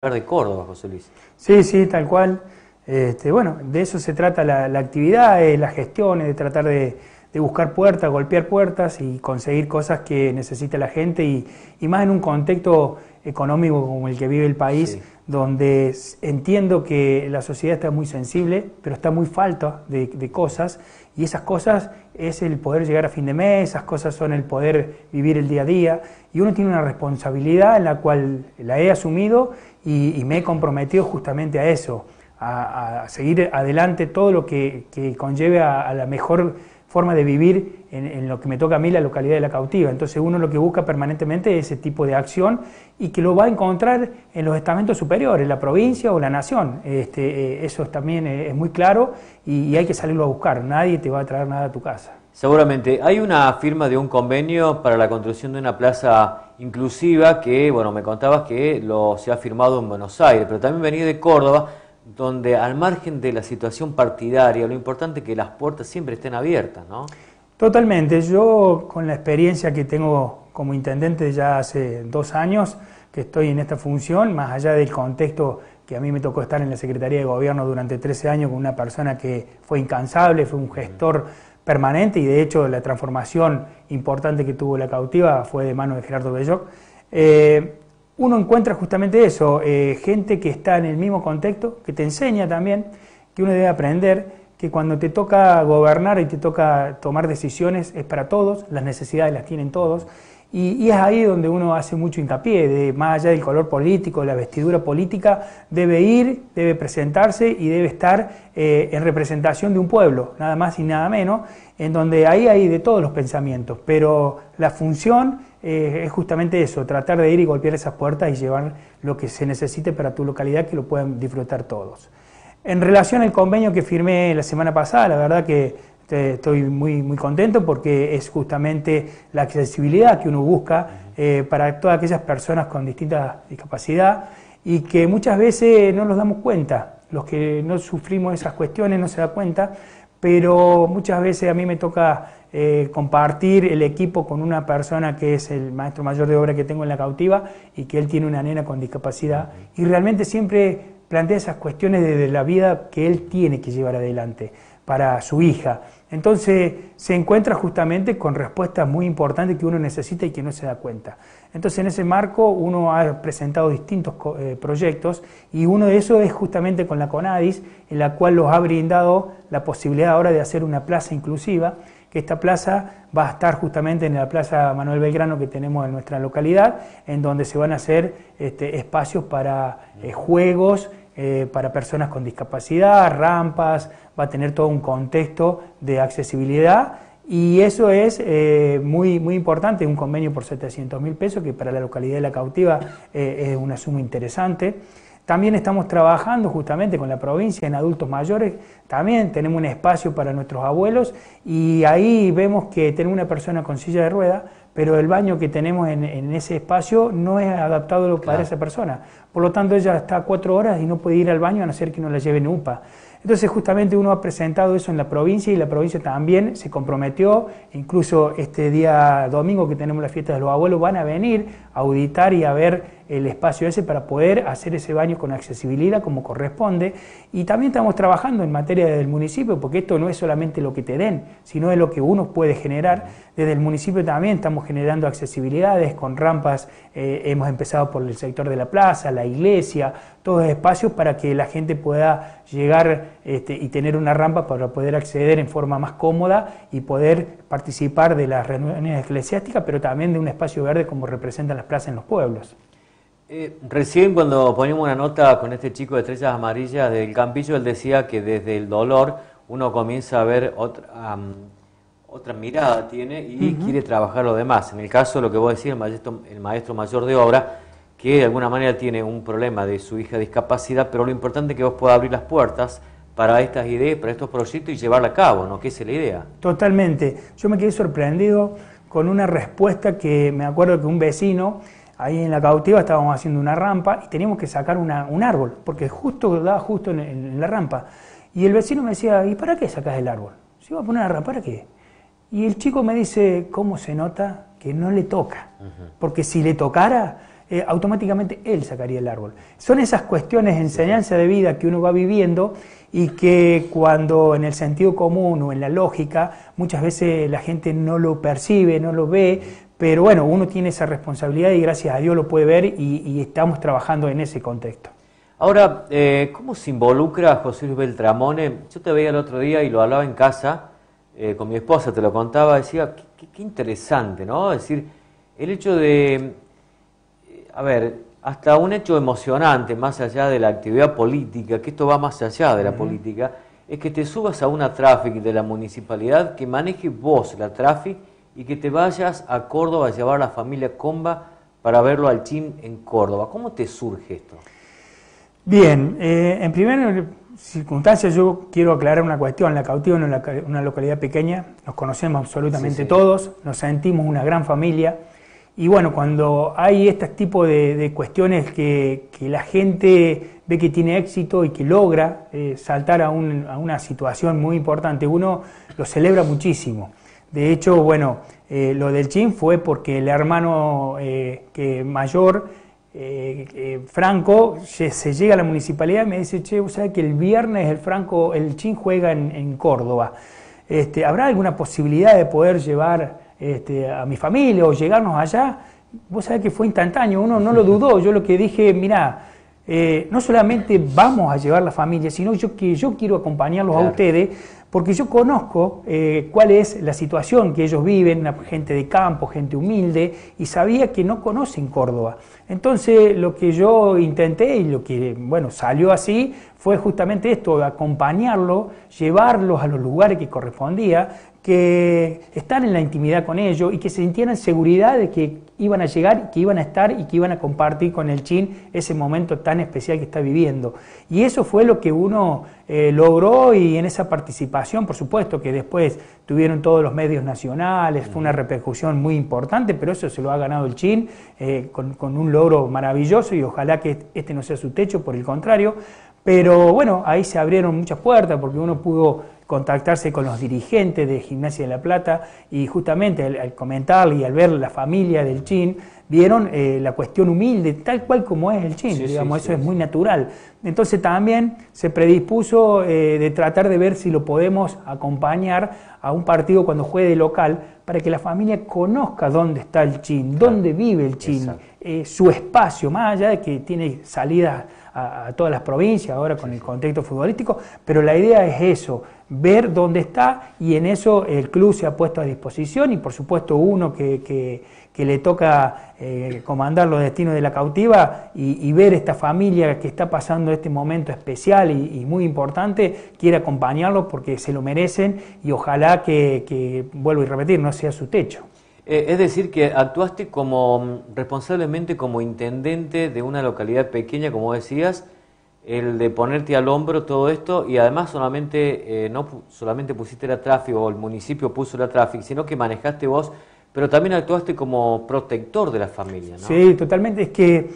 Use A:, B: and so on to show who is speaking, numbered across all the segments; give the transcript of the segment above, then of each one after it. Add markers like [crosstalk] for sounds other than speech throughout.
A: de Córdoba, José Luis.
B: Sí, sí, tal cual. Este, bueno, de eso se trata la, actividad, de la gestión, de tratar de, buscar puertas, golpear puertas y conseguir cosas que necesita la gente y, más en un contexto económico como el que vive el país, donde entiendo que la sociedad está muy sensible, pero está muy falta de, de, cosas y esas cosas es el poder llegar a fin de mes, esas cosas son el poder vivir el día a día y uno tiene una responsabilidad en la cual la he asumido y, me he comprometido justamente a eso, a, seguir adelante todo lo que, conlleve a, la mejor forma de vivir en, lo que me toca a mí, la localidad de La Cautiva. Entonces uno lo que busca permanentemente es ese tipo de acción y que lo va a encontrar en los estamentos superiores, la provincia o la nación. Este, eh, eso también es muy claro y hay que salirlo a buscar. Nadie te va a traer nada a tu casa.
A: Seguramente. Hay una firma de un convenio para la construcción de una plaza inclusiva que, bueno, me contabas que lo se ha firmado en Buenos Aires, pero también venía de Córdoba, donde al margen de la situación partidaria, lo importante es que las puertas siempre estén abiertas, ¿no?
B: Totalmente. Yo, con la experiencia que tengo como intendente ya hace dos años, que estoy en esta función, más allá del contexto que a mí me tocó estar en la Secretaría de Gobierno durante 13 años con una persona que fue incansable, fue un gestor permanente y de hecho la transformación importante que tuvo la cautiva fue de mano de Gerardo Belloc. Eh, uno encuentra justamente eso, eh, gente que está en el mismo contexto, que te enseña también, que uno debe aprender que cuando te toca gobernar y te toca tomar decisiones es para todos, las necesidades las tienen todos, y, es ahí donde uno hace mucho hincapié, de más allá del color político, la vestidura política, debe ir, debe presentarse y debe estar eh, en representación de un pueblo, nada más y nada menos, en donde ahí hay de todos los pensamientos, pero la función eh, es justamente eso, tratar de ir y golpear esas puertas y llevar lo que se necesite para tu localidad que lo puedan disfrutar todos. En relación al convenio que firmé la semana pasada, la verdad que estoy muy, muy contento porque es justamente la accesibilidad que uno busca eh, para todas aquellas personas con distintas discapacidad y que muchas veces no nos damos cuenta. Los que no sufrimos esas cuestiones no se da cuenta, pero muchas veces a mí me toca eh, compartir el equipo con una persona que es el maestro mayor de obra que tengo en la cautiva y que él tiene una nena con discapacidad y realmente siempre plantea esas cuestiones de la vida que él tiene que llevar adelante para su hija. Entonces se encuentra justamente con respuestas muy importantes que uno necesita y que no se da cuenta. Entonces en ese marco uno ha presentado distintos eh, proyectos y uno de esos es justamente con la CONADIS, en la cual los ha brindado la posibilidad ahora de hacer una plaza inclusiva, que esta plaza va a estar justamente en la Plaza Manuel Belgrano que tenemos en nuestra localidad, en donde se van a hacer este, espacios para eh, juegos, eh, para personas con discapacidad, rampas, va a tener todo un contexto de accesibilidad y eso es eh, muy, muy importante, un convenio por 700 mil pesos que para la localidad de La Cautiva eh, es una suma interesante. También estamos trabajando justamente con la provincia en adultos mayores, también tenemos un espacio para nuestros abuelos y ahí vemos que tenemos una persona con silla de rueda pero el baño que tenemos en, ese espacio no es adaptado para esa persona. Por lo tanto, ella está cuatro horas y no puede ir al baño a no ser que no la lleven UPA. Entonces, justamente uno ha presentado eso en la provincia y la provincia también se comprometió, incluso este día domingo que tenemos la fiesta de los abuelos, van a venir a auditar y a ver el espacio ese para poder hacer ese baño con accesibilidad como corresponde. Y también estamos trabajando en materia del municipio, porque esto no es solamente lo que te den, sino es lo que uno puede generar. Desde el municipio también estamos generando accesibilidades con rampas, eh, hemos empezado por el sector de la plaza, la iglesia, todos espacios para que la gente pueda llegar este, y tener una rampa para poder acceder en forma más cómoda y poder participar de las reuniones eclesiásticas, pero también de un espacio verde como representan las plazas en los pueblos.
A: Eh, recién cuando poníamos una nota con este chico de estrellas amarillas del Campillo, él decía que desde el dolor uno comienza a ver otra, otra mirada tiene y quiere trabajar lo demás. En el caso, lo que vos decís, el maestro, el maestro mayor de obra, que de alguna manera tiene un problema de su hija discapacidad, pero lo importante es que vos puedas abrir las puertas para estas ideas, para estos proyectos y llevarla a cabo, ¿no? ¿Qué es la idea?
B: Totalmente. Yo me quedé sorprendido con una respuesta que me acuerdo que un vecino ahí en la cautiva estábamos haciendo una rampa y teníamos que sacar un árbol, porque justo daba justo en, la rampa. Y el vecino me decía, ¿y para qué sacas el árbol? Si iba a poner una rampa, ¿para qué? Y el chico me dice, ¿cómo se nota que no le toca? Porque si le tocara, eh, automáticamente él sacaría el árbol. Son esas cuestiones de enseñanza de vida que uno va viviendo y que cuando en el sentido común o en la lógica muchas veces la gente no lo percibe, no lo ve, pero bueno, uno tiene esa responsabilidad y gracias a Dios lo puede ver y, estamos trabajando en ese contexto.
A: Ahora, eh, ¿cómo se involucra José Luis Beltramone? Yo te veía el otro día y lo hablaba en casa eh, con mi esposa, te lo contaba, decía, qué, interesante, ¿no? Es decir, el hecho de, eh, a ver, hasta un hecho emocionante, más allá de la actividad política, que esto va más allá de la política, es que te subas a una tráfico de la municipalidad, que maneje vos la tráfico y que te vayas a Córdoba a llevar a la familia Comba para verlo al Chin en Córdoba. ¿Cómo te surge esto?
B: Bien, eh, en primera circunstancia yo quiero aclarar una cuestión. La cautiva es una, localidad pequeña, nos conocemos absolutamente todos, nos sentimos una gran familia. Y bueno, cuando hay este tipo de, cuestiones que, la gente ve que tiene éxito y que logra eh, saltar a, a, una situación muy importante, uno lo celebra muchísimo. De hecho, bueno, eh, lo del chin fue porque el hermano eh, que mayor, eh, Franco, se, llega a la municipalidad y me dice, che, ¿vos sabés que el viernes el Franco, el chin juega en, Córdoba? Este, ¿Habrá alguna posibilidad de poder llevar este, a mi familia o llegarnos allá? Vos sabés que fue instantáneo, uno no lo [laughs] dudó, yo lo que dije, mira, no solamente vamos a llevar la familia, sino yo que yo quiero acompañarlos a ustedes porque yo conozco eh, cuál es la situación que ellos viven, gente de campo, gente humilde, y sabía que no conocen Córdoba. Entonces lo que yo intenté y lo que bueno salió así fue justamente esto, acompañarlo, llevarlos a los lugares que correspondía, que están en la intimidad con ellos y que se sintieran seguridad de que iban a llegar, que iban a estar y que iban a compartir con el chin ese momento tan especial que está viviendo. Y eso fue lo que uno eh, logró y en esa participación, por supuesto, que después tuvieron todos los medios nacionales, fue una repercusión muy importante, pero eso se lo ha ganado el chin eh, con, con un logro maravilloso y ojalá que este no sea su techo, por el contrario. Pero bueno, ahí se abrieron muchas puertas porque uno pudo contactarse con los dirigentes de Gimnasia de La Plata y justamente al, comentarle y al ver la familia del Chin, vieron eh, la cuestión humilde, tal cual como es el Chin, digamos, eso es muy natural. Entonces también se predispuso eh, de tratar de ver si lo podemos acompañar a un partido cuando juegue de local para que la familia conozca dónde está el Chin, dónde vive el Chin, eh, su espacio, más allá de que tiene salida a, todas las provincias ahora con el contexto futbolístico, pero la idea es eso, ver dónde está y en eso el club se ha puesto a disposición y por supuesto uno que, que, le toca eh, comandar los destinos de la cautiva y, ver esta familia que está pasando este momento especial y, muy importante, quiere acompañarlos porque se lo merecen y ojalá que, que, vuelvo a repetir, no sea su techo.
A: Eh, es decir, que actuaste como mm, responsablemente como intendente de una localidad pequeña, como decías, el de ponerte al hombro todo esto y además solamente eh, no solamente pusiste la tráfico o el municipio puso la tráfico, sino que manejaste vos, pero también actuaste como protector de la familia. ¿no?
B: Sí, totalmente. Es que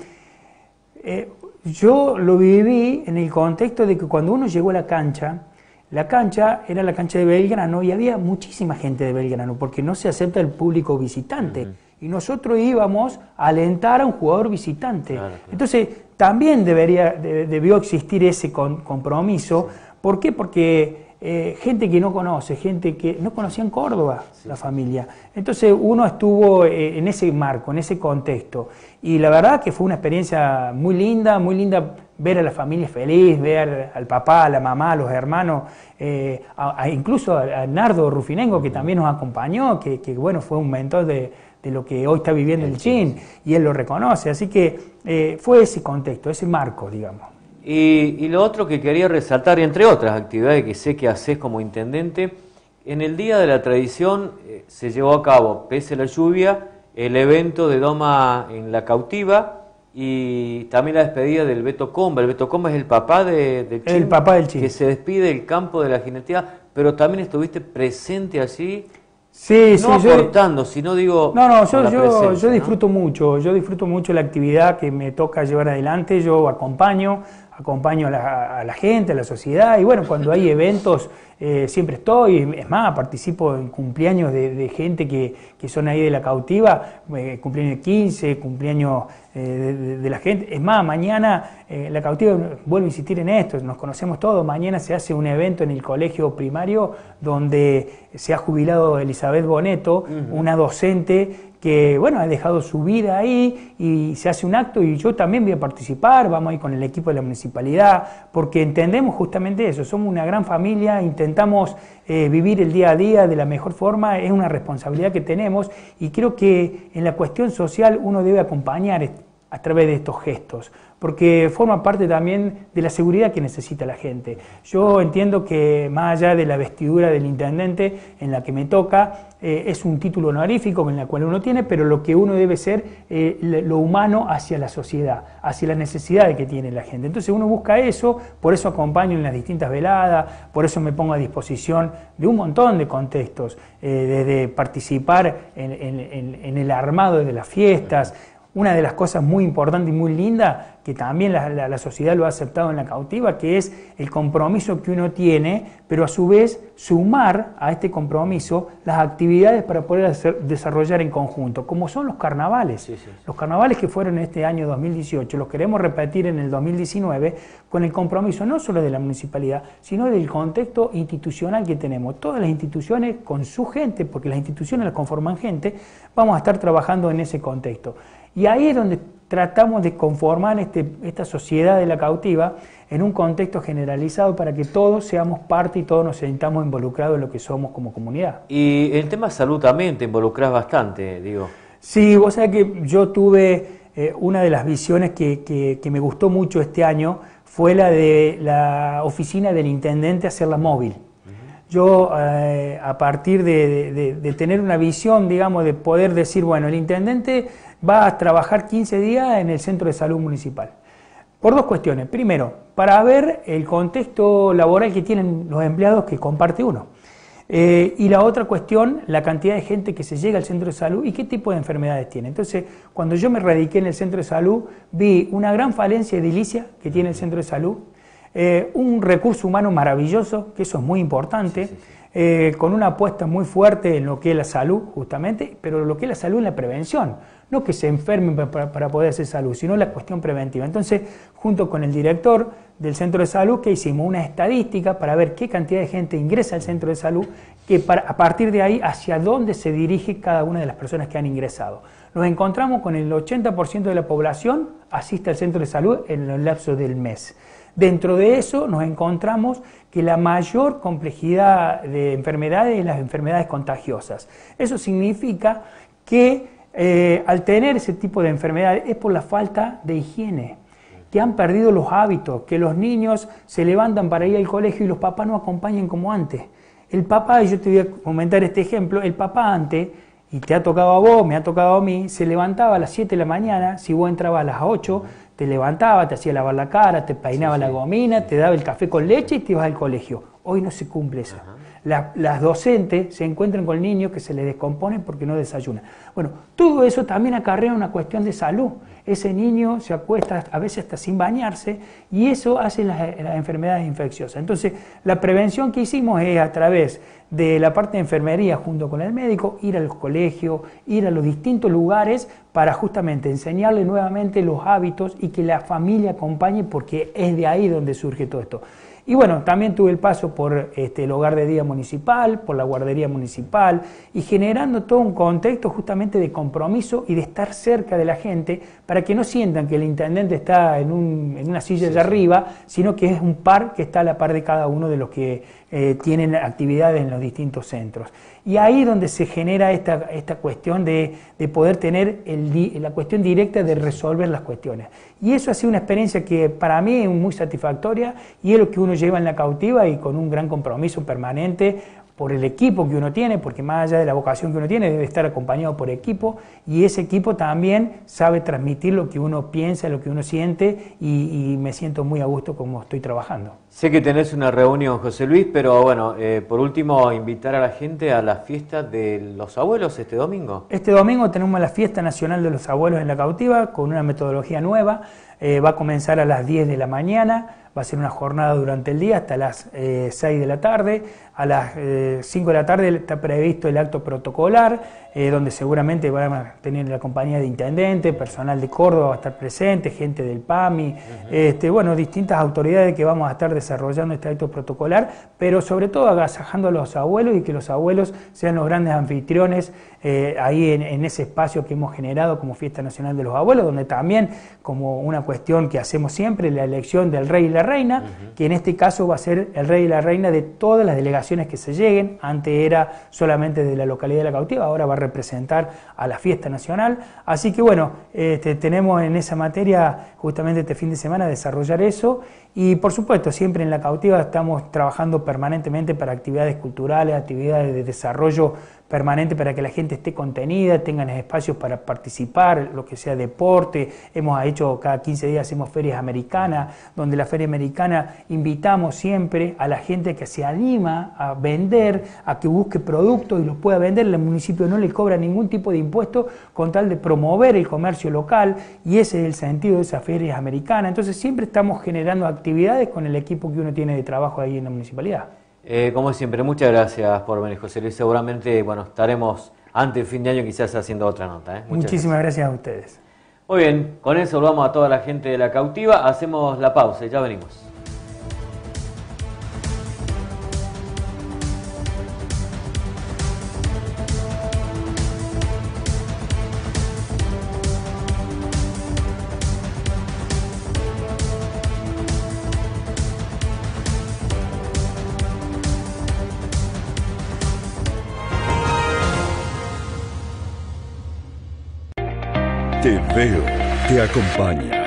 B: eh, yo lo viví en el contexto de que cuando uno llegó a la cancha, la cancha era la cancha de Belgrano y había muchísima gente de Belgrano porque no se acepta el público visitante. Y nosotros íbamos a alentar a un jugador visitante. Entonces, también debería, debió existir ese compromiso. ¿Por qué? Porque eh, gente que no conoce, gente que no conocía en Córdoba la familia. Entonces uno estuvo eh, en ese marco, en ese contexto. Y la verdad que fue una experiencia muy linda, muy linda ver a la familia feliz, ver al papá, a la mamá, a los hermanos, eh, incluso a, Nardo Rufinengo que también nos acompañó, que, bueno, fue un mentor de, lo que hoy está viviendo el Chin, y él lo reconoce. Así que fue ese contexto, ese marco, digamos.
A: Y, lo otro que quería resaltar, entre otras actividades que sé que haces como intendente, en el Día de la Tradición eh, se llevó a cabo, pese a la lluvia, el evento de Doma en la Cautiva y también la despedida del Beto Comba. El Beto Comba es el papá de, del
B: El papá del
A: Que se despide del campo de la jineteada, pero también estuviste presente allí
B: Sí,
A: no aportando, sino digo.
B: No, no, yo, disfruto mucho, yo disfruto mucho la actividad que me toca llevar adelante, yo acompaño acompaño a la, gente, a la sociedad, y bueno, cuando hay eventos eh, siempre estoy, es más, participo en cumpleaños de, gente que, son ahí de la cautiva, eh, cumpleaños de 15, cumpleaños eh, de, la gente, es más, mañana la cautiva, vuelvo a insistir en esto, nos conocemos todos, mañana se hace un evento en el colegio primario donde se ha jubilado Elizabeth Boneto, una docente que bueno, ha dejado su vida ahí y se hace un acto y yo también voy a participar, vamos a ir con el equipo de la municipalidad, porque entendemos justamente eso, somos una gran familia, intentamos eh, vivir el día a día de la mejor forma, es una responsabilidad que tenemos y creo que en la cuestión social uno debe acompañar a través de estos gestos, porque forma parte también de la seguridad que necesita la gente. Yo entiendo que más allá de la vestidura del intendente en la que me toca, eh, es un título honorífico en el cual uno tiene, pero lo que uno debe ser eh, lo humano hacia la sociedad, hacia las necesidades que tiene la gente. Entonces uno busca eso, por eso acompaño en las distintas veladas, por eso me pongo a disposición de un montón de contextos, eh, desde participar en el armado de las fiestas, una de las cosas muy importantes y muy lindas, que también la, sociedad lo ha aceptado en la cautiva, que es el compromiso que uno tiene, pero a su vez sumar a este compromiso las actividades para poder desarrollar en conjunto, como son los carnavales. Los carnavales que fueron este año 2018, los queremos repetir en el 2019 con el compromiso no solo de la municipalidad, sino del contexto institucional que tenemos. Todas las instituciones con su gente, porque las instituciones las conforman gente, vamos a estar trabajando en ese contexto. Y ahí es donde tratamos de conformar este, esta sociedad de la cautiva en un contexto generalizado para que todos seamos parte y todos nos sentamos involucrados en lo que somos como comunidad.
A: Y el tema salud también te involucras bastante, digo.
B: Sí, vos sabés que yo tuve eh, una de las visiones que, me gustó mucho este año fue la de la oficina del intendente hacerla móvil. Yo, eh, a partir de, de, tener una visión, digamos, de poder decir, bueno, el intendente va a trabajar 15 días en el centro de salud municipal. Por dos cuestiones. Primero, para ver el contexto laboral que tienen los empleados que comparte uno. Eh, y la otra cuestión, la cantidad de gente que se llega al centro de salud y qué tipo de enfermedades tiene. Entonces, cuando yo me radiqué en el centro de salud, vi una gran falencia edilicia que tiene el centro de salud, eh, un recurso humano maravilloso, que eso es muy importante, eh, con una apuesta muy fuerte en lo que es la salud, justamente, pero lo que es la salud en la prevención no que se enfermen para, poder hacer salud, sino la cuestión preventiva. Entonces, junto con el director del centro de salud, que hicimos una estadística para ver qué cantidad de gente ingresa al centro de salud, que a partir de ahí hacia dónde se dirige cada una de las personas que han ingresado. Nos encontramos con el 80% de la población asiste al centro de salud en el lapso del mes. Dentro de eso nos encontramos que la mayor complejidad de enfermedades es las enfermedades contagiosas. Eso significa que eh, al tener ese tipo de enfermedades es por la falta de higiene, que han perdido los hábitos, que los niños se levantan para ir al colegio y los papás no acompañan como antes. El papá, yo te voy a comentar este ejemplo, el papá antes, y te ha tocado a vos, me ha tocado a mí, se levantaba a las 7 de la mañana, si vos entrabas a las 8, te levantaba, te hacía lavar la cara, te peinaba la gomina, te daba el café con leche y te ibas al colegio. Hoy no se cumple eso las docentes se encuentran con niños que se les descomponen porque no desayunan. Bueno, todo eso también acarrea una cuestión de salud. Ese niño se acuesta a veces hasta sin bañarse y eso hace las, enfermedades infecciosas. Entonces, la prevención que hicimos es a través de la parte de enfermería junto con el médico, ir a los colegios, ir a los distintos lugares para justamente enseñarle nuevamente los hábitos y que la familia acompañe porque es de ahí donde surge todo esto. Y bueno, también tuve el paso por este, el hogar de día municipal, por la guardería municipal y generando todo un contexto justamente de compromiso y de estar cerca de la gente para que no sientan que el intendente está en, una silla de arriba, sino que es un par que está a la par de cada uno de los que eh, tienen actividades en los distintos centros. Y ahí es donde se genera esta, esta cuestión de, poder tener la cuestión directa de resolver las cuestiones. Y eso ha sido una experiencia que para mí es muy satisfactoria y es lo que uno lleva en la cautiva y con un gran compromiso permanente por el equipo que uno tiene, porque más allá de la vocación que uno tiene, debe estar acompañado por equipo y ese equipo también sabe transmitir lo que uno piensa, lo que uno siente y, me siento muy a gusto como estoy trabajando.
A: Sé que tenés una reunión, José Luis, pero bueno, eh, por último, invitar a la gente a la fiesta de los abuelos este domingo.
B: Este domingo tenemos la fiesta nacional de los abuelos en la cautiva con una metodología nueva. eh, va a comenzar a las 10 de la mañana, va a ser una jornada durante el día hasta las 6 de la tarde. A las 5 de la tarde está previsto el acto protocolar, donde seguramente van a tener la compañía de intendente, personal de Córdoba va a estar presente, gente del PAMI, este, bueno, distintas autoridades que vamos a estar desarrollando este acto protocolar, pero sobre todo agasajando a los abuelos y que los abuelos sean los grandes anfitriones eh, ahí en, ese espacio que hemos generado como Fiesta Nacional de los Abuelos, donde también, como una cuestión que hacemos siempre, la elección del rey y la reina, que en este caso va a ser el rey y la reina de todas las delegaciones que se lleguen, antes era solamente de la localidad de La Cautiva, ahora va a representar a la Fiesta Nacional, así que bueno, este, tenemos en esa materia justamente este fin de semana desarrollar eso. Y por supuesto siempre en La Cautiva estamos trabajando permanentemente para actividades culturales, actividades de desarrollo permanente para que la gente esté contenida, tengan espacios para participar, lo que sea deporte. Hemos hecho cada 15 días hacemos ferias americanas, donde la feria americana invitamos siempre a la gente que se anima a vender, a que busque productos y los pueda vender. El municipio no le cobra ningún tipo de impuesto con tal de promover el comercio local y ese es el sentido de esas ferias americanas. Entonces siempre estamos generando actividades con el equipo que uno tiene de trabajo ahí en la municipalidad.
A: Eh, como siempre, muchas gracias por venir, José Luis. Seguramente, bueno, estaremos antes del fin de año quizás haciendo otra nota. ¿eh?
B: Muchísimas gracias. gracias a ustedes.
A: Muy bien, con eso vamos a toda la gente de la cautiva. Hacemos la pausa y ya venimos.
C: Te acompaña